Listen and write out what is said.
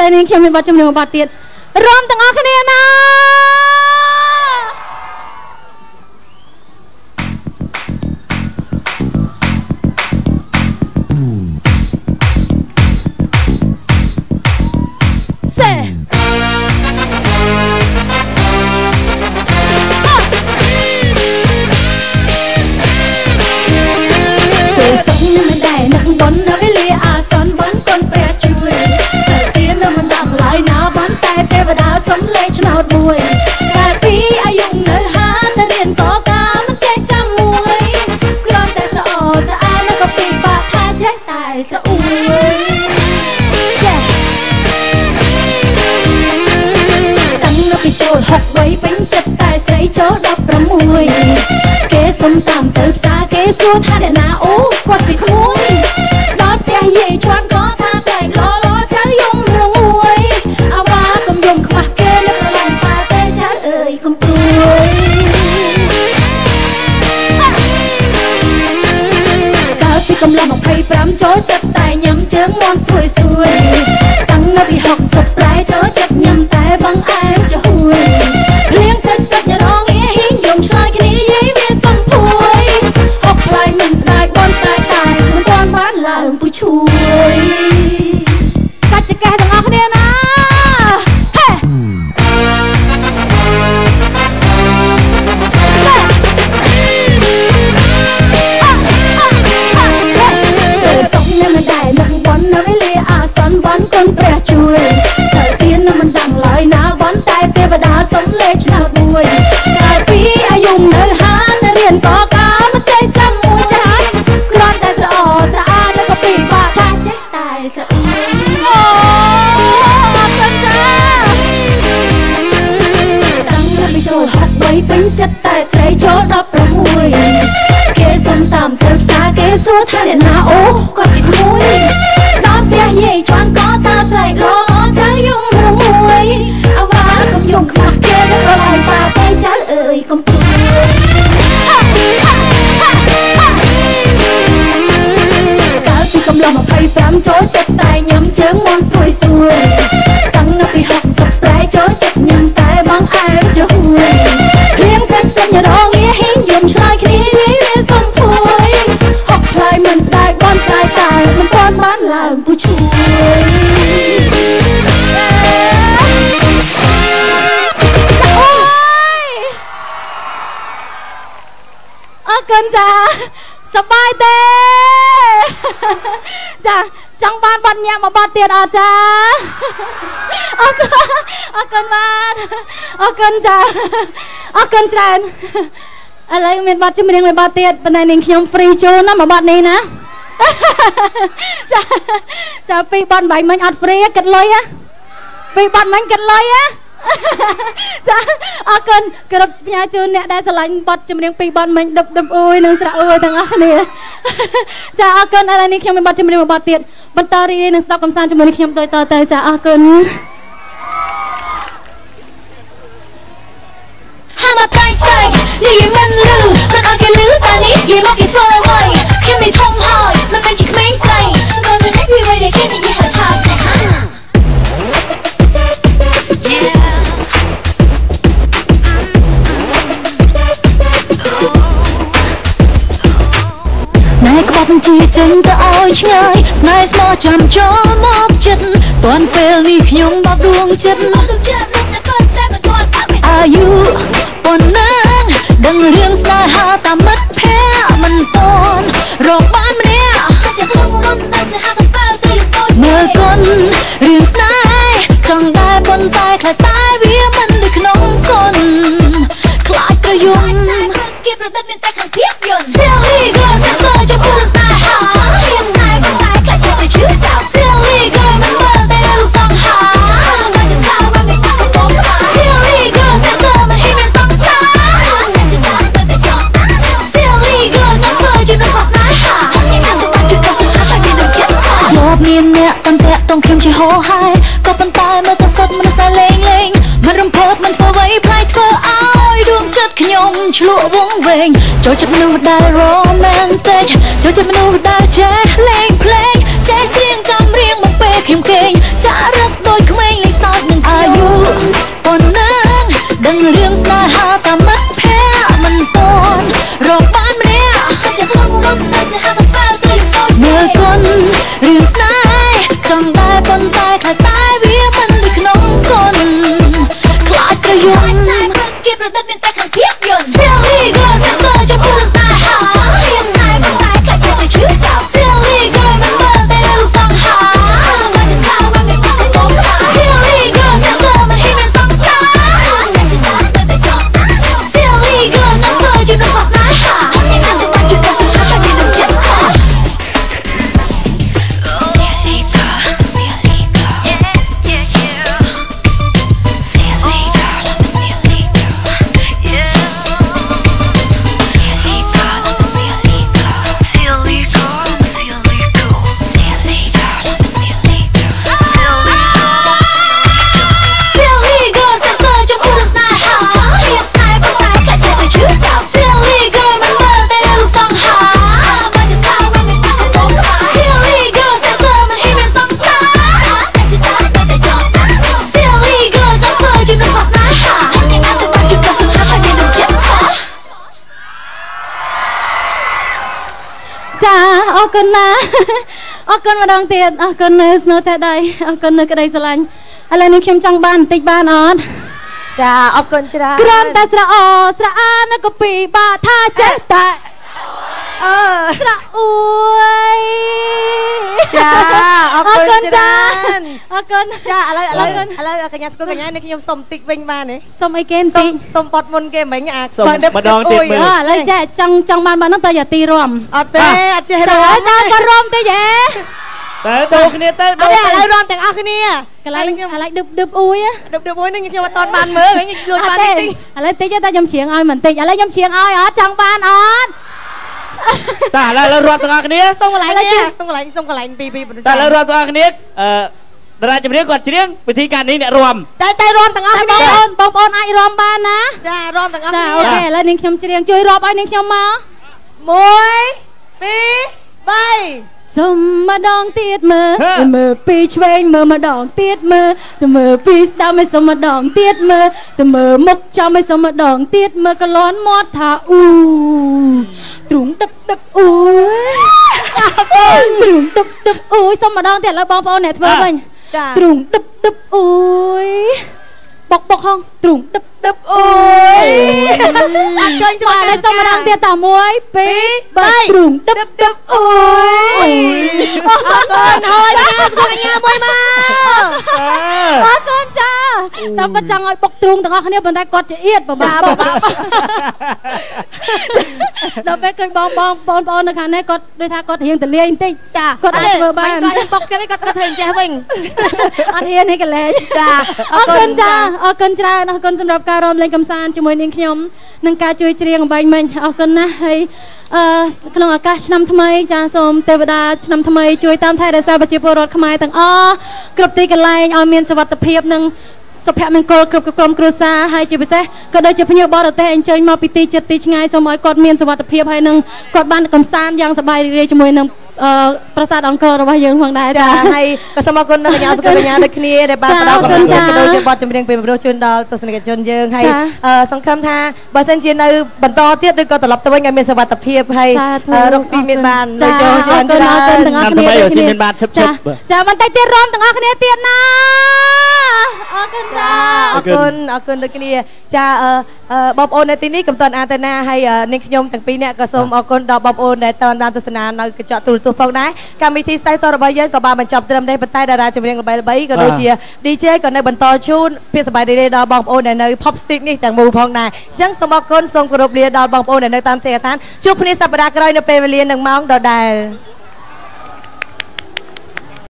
តែនាងខ្ញុំមានបទចម្រៀងមួយបទទៀតរួមទាំងអស់គ្នាណា តាមទៅផ្សារគេសួរថាអ្នកណាអូគាត់ជាក្មួយដល់ផ្ទះយាយជន់ក៏ថាស្រីឡឡចៅយំរងមួយអាវ៉ាកុំយំខ្វះគេលើកឡើងប៉ាទេចៅអើយកុំព្រួយកាលពីកំឡុង25ចូលចិត្តតែញ៉ាំជើងមន់ស្រួយស្រួយតាំងនៅពី60 ពេញចិត្តតែស្រីចូល16គេសុំតាមទៅផ្សារគេសួរថាអ្នកណាអូគាត់ជាក្មួយដល់ផ្ទះយាយជន់ក៏តាស្រីឡឡចៅយំរមួយអាវ៉ាកុំយំខ្វះគេលើកឡើងប៉ាទេចៅអើយកុំព្រួយកាលពីកំឡុង25ចូលចិត្តតែញ៉ាំជើងមន់ស្រួយស្រួយតាំងនៅពី60ប្រែចូលចិត្តញ៉ាំ សប្បាយទេចាចង់បានបាត់ញាក់មកបាត់ទៀតអត់ចាអរគុណអរគុណបាទអរគុណចាអរគុណច្រើនឥឡូវមានបាត់ចម្រៀងមួយបាត់ទៀតប៉ុន្តែនាងខ្ញុំ free ជូនណាមួយបាត់នេះណាចាចាពីរបាត់បាញ់មិញអត់ free គិតលុយណាពីរបាត់មិញគិតលុយណា ចាអរគុណគ្រប់ផ្ញើជូនអ្នកដែលស្រឡាញ់បទចម្រៀងពីរបទមិញដឹបដឹបអួយនិងស្រៈអួយទាំងអស់គ្នាចាអរគុណឥឡូវនេះខ្ញុំមានបទចម្រៀងមួយបទទៀតបន្តរីករាយនឹងស្ដាប់កំសាន្តជាមួយនឹងខ្ញុំតទៅទៅចាអរគុណហាមកតែងតែងនិយាយមិនលឺមិនអត់គេលឺតែនេះនិយាយមកគេធ្វើអ្វីខ្ចាំចូលមកចិត្តតាន់ពេលនេះខ្ញុំបបដួងចិត្តអាយុប៉ុណ្ណា ប៉ុន្តែតងខ្ញុំជាហោហែក៏ប៉ុន្តែមើលទៅសុទ្ធមនុស្សតែលេងលេងមិនរំភើបមិនធ្វើអ្វីផ្លាយធ្វើឲ្យដួងចិត្តខ្ញុំឆ្លក់វងវែងចូលចិត្តមនុស្សដែល romantic ចូលចិត្តមនុស្សដែលចេះលេងភ្លេងចេះជាងចាំរៀងមកពេលខ្ញុំគេងចារឹ គុណណាអរគុណម្ដងទៀតអរគុណនៅស្នូតែដៃអរគុណនៅក្តីស្រឡាញ់ឥឡូវនេះខ្ញុំចង់បានបន្តិចបានអត់ចាអរគុណច្រើនក្រំតែស្រអស្រអានៅក៏ពីបាថាចេះតែ អឺស្រអួយចាអរគុណច្រចាើនអរគុណចាឥឡូវឥឡូវអរគុណឥឡូវកញ្ញាស្គាល់កញ្ញានេះខ្ញុំសុំតិចវិញបានទេសុំអីគេបន្សុំតិចសុំបត់មុនគេមិញអាសុំបើដឹកម្ដងទៀតមើលអើឥឡូវចេះចង់ចង់បានបានហ្នឹងតើយ៉ាទីរំអត់ទេអត់ចេះរចាំហើយតើក៏រំតិចហ៎តើដូរគ្នាទៅអដូត់រទេឥឡូវរំទាំងអស់គ្នាកន្លែងកន្លែងឌឹបឌឹបអួយដឹបដឹបមួយនេះខ្ញុំអត់តន់បានមើលវិញយល់អបានត់ទេតិចតិចឥឡូវតិចទេតែខ្ញុំច្រៀងឲ្យបន្តិចឥឡូវខ្ញុំច្រៀងឲ្យអត់ចង់បានអត់ តើឥឡូវឥឡូវរាប់ទាំងអស់គ្នាសុំកន្លែងឥឡូវនេះជិះសុំកន្លែងសុំកន្លែងពីពីតើឥឡូវរាប់ទាំងអស់គ្នាអឺតារាចម្រៀងគាត់ច្រៀងវិធីការនេះអ្នករាំតែតែរំទាំងអស់តែគ្នាបងប្អូនបងប្អូនអាចរំបានណាចារំទាំងអស់ចាគ្នាអូខេឥឡូវនាងខ្ញុំច្រៀងជួយរាប់ឲ្យនាងខ្ញុំមក1 2 3សុំម្ដងទៀតមើលទៅមើលពីឆ្វេងមើលម្ដងទៀតមើលទៅមើលពីស្ដាំឲ្យសុំម្ដងទៀតមើលទៅមើលមុខចំឲ្យសុំម្ដងទៀតមើលកលន់មាត់ថាអ៊ូ ទ្រូងទឹកទឹកអ៊ូទ្រូងទឹកទឹកអ៊ូសុំម្ដងទៀតឥឡូវបងប្អូនអ្នកធ្វើវិញចាទ្រូងទឹកទឹកអ៊ូយបុកបុកហងទ្រូងទឹកទឹកអូយអត់ឃើញមកឥឡូវសុំម្ដងទៀតត1 2 3ទ្រូងទឹកទឹកអ៊ូយអរគុណហើយណាស្គាល់កញ្ញាមួយមកអរគុណចា តាមពិតចង់ឲ្យបុកទ្រូងទាំងអស់គ្នាប៉ុន្តែគាត់ជាអៀតបបាក់បុកដល់ពេលឃើញបងបងបងប្អូននៅខាងនេះគាត់ដូចថាគាត់រៀងតលាយបន្តិចចាគាត់អាចធ្វើបានគាត់បុកចឹងគាត់គាត់ធ្វើអញ្ចេះវិញអត់ហ៊ានឲ្យកលែងចាអរគុណចាអរគុណច្រើនអរគុណសម្រាប់ការរាំលេងកំសាន្តជាមួយនាងខ្ញុំនិងការជួយច្រៀងអំបញ្ញមិញអរគុណណាស់ហើយអឺក្នុងឱកាសឆ្នាំថ្មីចាសូមទេវតាឆ្នាំថ្មីជួយតាមថែរក្សាប្រជាពលរដ្ឋខ្មែរទាំងអស់គ្រប់ទីកន្លែងឲ្យមានសុវត្ថិភាពនិង សុភមង្គលគ្រប់ក្រុមគ្រួសារហើយជាពិសេសក៏ដូចជាភ្ញៀវបរទេសអញ្ជើញមកពីទីជិតទីឆ្ងាយសូមឲ្យគាត់មានសុវត្ថិភាពហើយនឹងគាត់បានកំសាន្តយ៉ាងសប្បាយរីករាយជាមួយនឹង អឺប្រាសាទអង្គររបស់យើងផងដែរចាចាហើយក៏សូមអរគុណដល់កញ្ញាសុខកញ្ញាដូចគ្នាដែលបានចាផ្ដល់កម្លាំងអរគុណចាចិត្តក៏ដូចជាបទចម្រៀងពីព្រោះជូនដល់ទស្សនិកជនយើងហើយចាអឺសង្ឃឹមថាបើសិនជានៅបន្តទៀតឬក៏ត្រឡប់ទៅវិញឲ្យមានសុវត្ថិភាពហើយសាធុអឺរកស៊ីមានបានចាលុយចូលអច្រើនរគុណច្រើអរគុណនទាំងអស់ឆ្នាំគ្នាថ្មីដូចឲ្យស៊ីគ្នាមានបានឈឹបឈឹចាបបាទចាបន្តិចទៀតរំទាំងអស់គ្នាទៀតណាអរគុណចាអរគុណអរគុណដូចគ្នាចាអឺអឺបងប្អូននៅទីនេះកំតនអាទៅណាហើយអឺនាងខ្ញុំទាំងពីរនាក់ក៏សូមអរគុណដល់បងប្អូនដែលតាមដានទស្សនានៅកញ្ចក់ទូរទស្សន៍ផងដែរកម្មវិធីស្ទើរតរបស់យើងក៏បានបញ្ចប់ត្រឹមនេះប៉ុន្តែតារាចម្រៀងល្បីៗក៏ដូចជា DJ ក៏នៅបន្តជូនភាពសប្បាយរីករាយដល់បងប្អូនដែលនៅ Pop Stick នេះទាំងមូលផងដែរអញ្ចឹងសូមអរគុណសូមគោរពលាដល់បងប្អូនដែលនៅតាមទីកន្លែងជួបគ្នាសប្តាហ៍ក្រោយនៅពេលវេលានឹងម៉ោងដដែល